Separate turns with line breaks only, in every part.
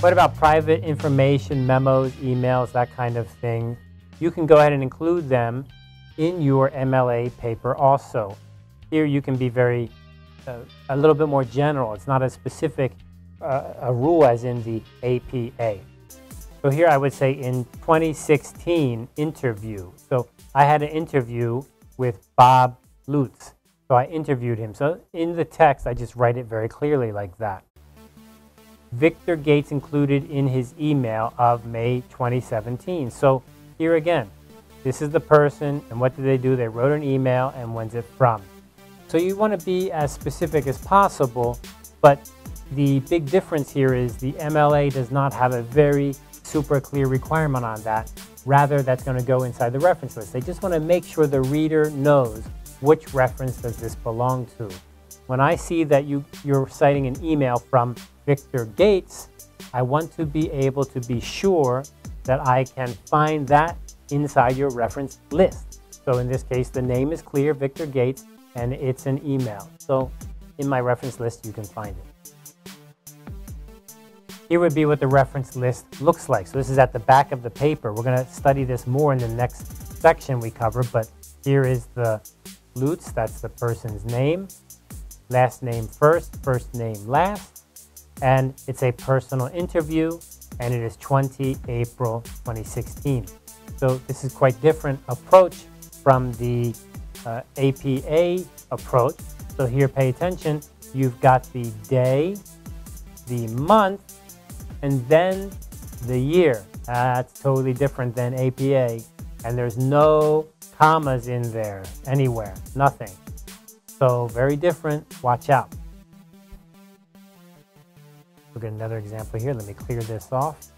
What about private information, memos, emails, that kind of thing? You can go ahead and include them in your MLA paper also. Here you can be very, uh, a little bit more general. It's not as specific uh, a rule as in the APA. So here I would say in 2016 interview. So I had an interview with Bob Lutz. So I interviewed him. So in the text, I just write it very clearly like that. Victor Gates included in his email of May 2017. So here again, this is the person, and what did they do? They wrote an email, and when's it from? So you want to be as specific as possible, but the big difference here is the MLA does not have a very super clear requirement on that. Rather, that's going to go inside the reference list. They just want to make sure the reader knows which reference does this belong to. When I see that you, you're citing an email from Victor Gates, I want to be able to be sure that I can find that inside your reference list. So in this case, the name is clear, Victor Gates, and it's an email. So in my reference list, you can find it. Here would be what the reference list looks like. So this is at the back of the paper. We're going to study this more in the next section we cover, but here is the Lutz, that's the person's name, last name first, first name last, and it's a personal interview, and it is 20 April 2016. So this is quite different approach from the uh, APA approach. So here, pay attention. You've got the day, the month, and then the year. That's totally different than APA. And there's no commas in there anywhere, nothing. So very different, watch out. Look at another example here. Let me clear this off.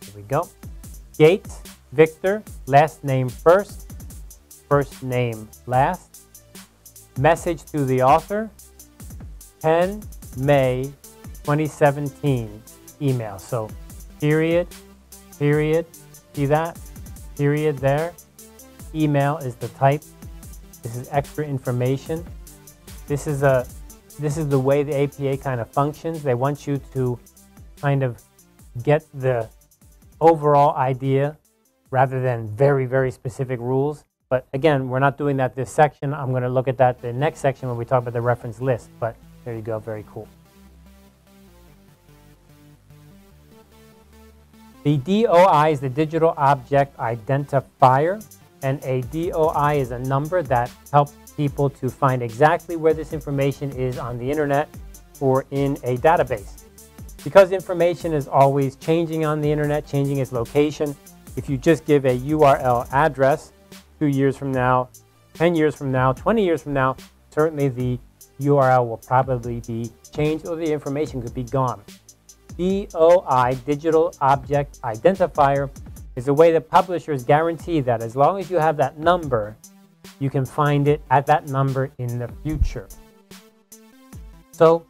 Here we go. Gates, Victor, last name first, first name last. Message to the author, 10 May 2017 email. So period, period, see that? Period there. Email is the type. This is extra information. This is a this is the way the APA kind of functions. They want you to kind of get the overall idea rather than very, very specific rules. But again, we're not doing that this section. I'm going to look at that the next section when we talk about the reference list. But there you go, very cool. The DOI is the Digital Object Identifier, and a DOI is a number that helps people to find exactly where this information is on the internet or in a database. Because information is always changing on the internet, changing its location, if you just give a URL address two years from now, 10 years from now, 20 years from now, certainly the URL will probably be changed or the information could be gone. DOI, Digital Object Identifier, is a way that publishers guarantee that as long as you have that number, you can find it at that number in the future. So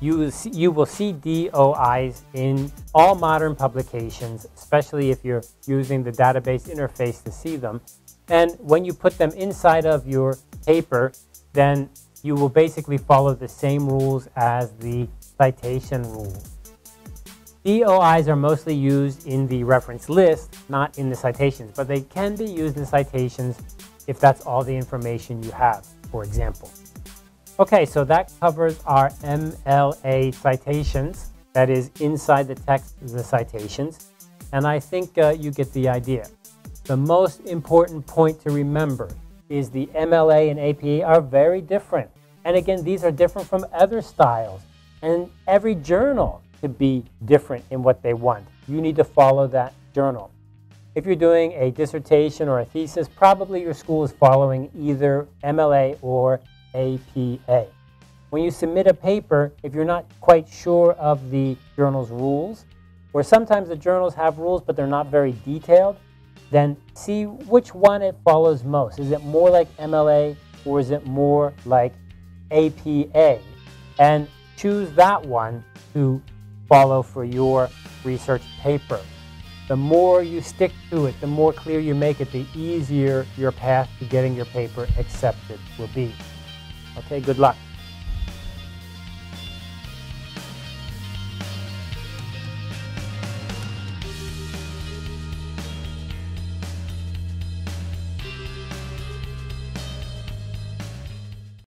you will see, you will see DOIs in all modern publications, especially if you're using the database interface to see them. And when you put them inside of your paper, then you will basically follow the same rules as the citation rules. DOIs are mostly used in the reference list, not in the citations, but they can be used in citations if that's all the information you have, for example. Okay, so that covers our MLA citations, that is inside the text the citations, and I think uh, you get the idea. The most important point to remember is the MLA and APA are very different. And again, these are different from other styles. And every journal to be different in what they want. You need to follow that journal. If you're doing a dissertation or a thesis, probably your school is following either MLA or APA. When you submit a paper, if you're not quite sure of the journal's rules, or sometimes the journals have rules but they're not very detailed, then see which one it follows most. Is it more like MLA or is it more like APA? And choose that one to follow for your research paper. The more you stick to it, the more clear you make it, the easier your path to getting your paper accepted will be. Okay, good luck.